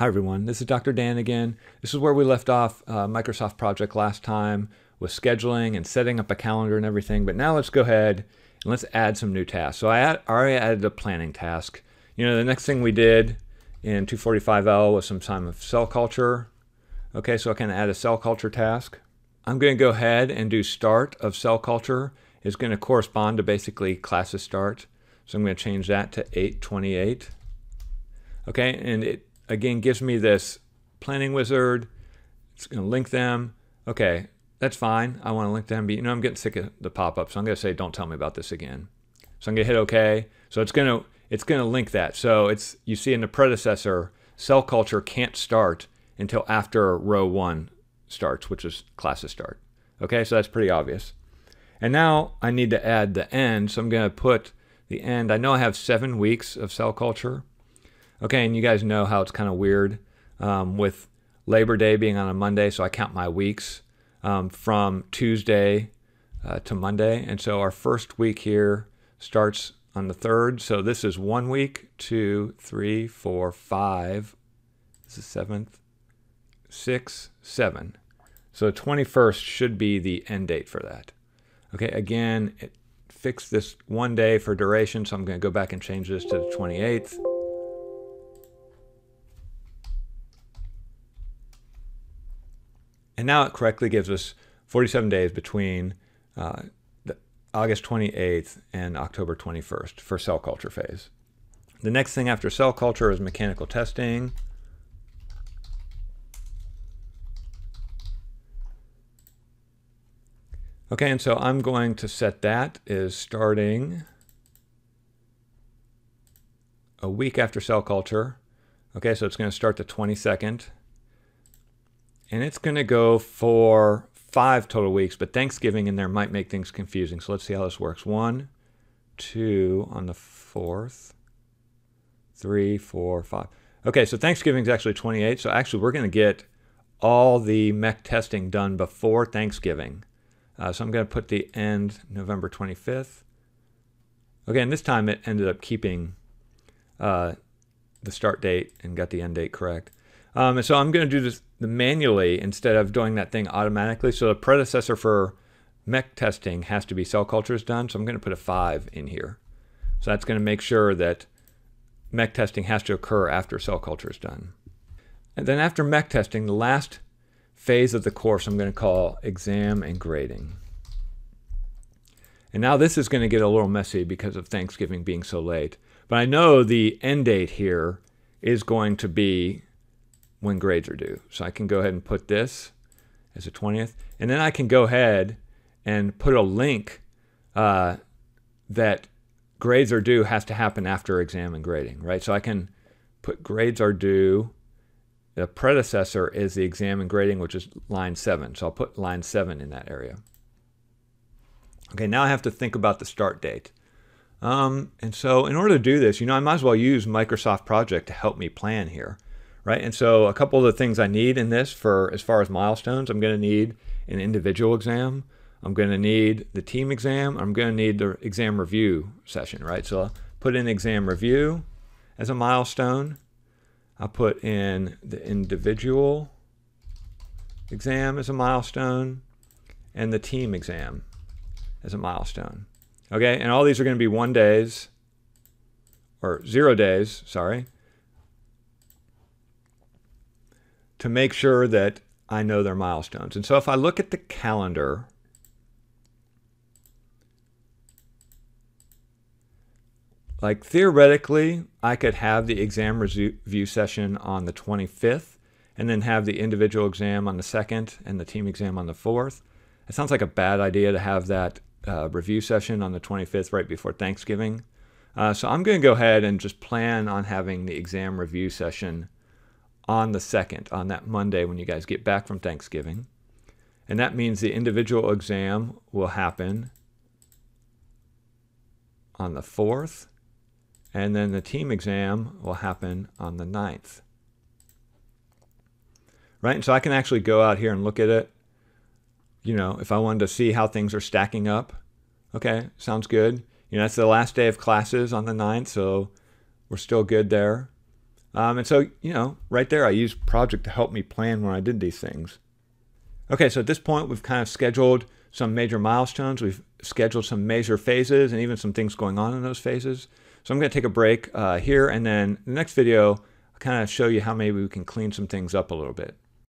Hi everyone, this is Dr. Dan again. This is where we left off uh, Microsoft project last time with scheduling and setting up a calendar and everything. But now let's go ahead and let's add some new tasks. So I add, already added a planning task. You know, the next thing we did in 245L was some time of cell culture. Okay, so I can add a cell culture task. I'm going to go ahead and do start of cell culture is going to correspond to basically classes start. So I'm going to change that to 828. Okay, and it again gives me this planning wizard. It's going to link them. Okay, that's fine. I want to link them, but you know I'm getting sick of the pop-up, so I'm going to say don't tell me about this again. So I'm going to hit OK. So it's going to it's going to link that. So it's you see in the predecessor, cell culture can't start until after row one starts, which is classes start. Okay, so that's pretty obvious. And now I need to add the end, so I'm going to put the end. I know I have seven weeks of cell culture. Okay, and you guys know how it's kind of weird um, with Labor Day being on a Monday, so I count my weeks um, from Tuesday uh, to Monday. And so our first week here starts on the third. So this is one week, two, three, four, five. This is seventh, six, seven. So 21st should be the end date for that. Okay, again, it fixed this one day for duration, so I'm going to go back and change this to the 28th. And now it correctly gives us 47 days between uh, August 28th and October 21st for cell culture phase. The next thing after cell culture is mechanical testing. Okay, and so I'm going to set that is starting a week after cell culture. Okay, so it's going to start the 22nd and it's going to go for five total weeks, but Thanksgiving in there might make things confusing. So let's see how this works. One, two on the fourth, three, four, five. Okay, so Thanksgiving is actually 28. So actually, we're going to get all the mech testing done before Thanksgiving. Uh, so I'm going to put the end November 25th. Okay, and this time it ended up keeping uh, the start date and got the end date correct. Um, and so I'm going to do this manually instead of doing that thing automatically. So the predecessor for mech testing has to be cell cultures done. So I'm going to put a 5 in here. So that's going to make sure that mech testing has to occur after cell culture is done. And then after mech testing, the last phase of the course I'm going to call exam and grading. And now this is going to get a little messy because of Thanksgiving being so late. But I know the end date here is going to be when grades are due. So I can go ahead and put this as a 20th. And then I can go ahead and put a link uh, that grades are due has to happen after exam and grading, right? So I can put grades are due. The predecessor is the exam and grading, which is line 7. So I'll put line 7 in that area. Okay, now I have to think about the start date. Um, and so in order to do this, you know, I might as well use Microsoft Project to help me plan here right? And so a couple of the things I need in this for as far as milestones, I'm going to need an individual exam. I'm going to need the team exam. I'm going to need the exam review session, right? So I'll put in exam review as a milestone. I'll put in the individual exam as a milestone and the team exam as a milestone. Okay, and all these are going to be one days or zero days, sorry, to make sure that I know their milestones. And so if I look at the calendar, like theoretically, I could have the exam review session on the 25th and then have the individual exam on the 2nd and the team exam on the 4th. It sounds like a bad idea to have that uh, review session on the 25th right before Thanksgiving. Uh, so I'm going to go ahead and just plan on having the exam review session on the 2nd, on that Monday when you guys get back from Thanksgiving. And that means the individual exam will happen on the 4th, and then the team exam will happen on the 9th. Right? And so I can actually go out here and look at it. You know, if I wanted to see how things are stacking up. Okay, sounds good. You know, that's the last day of classes on the 9th, so we're still good there. Um, and so, you know, right there, I used Project to help me plan when I did these things. Okay, so at this point, we've kind of scheduled some major milestones. We've scheduled some major phases and even some things going on in those phases. So I'm going to take a break uh, here, and then the next video, I'll kind of show you how maybe we can clean some things up a little bit.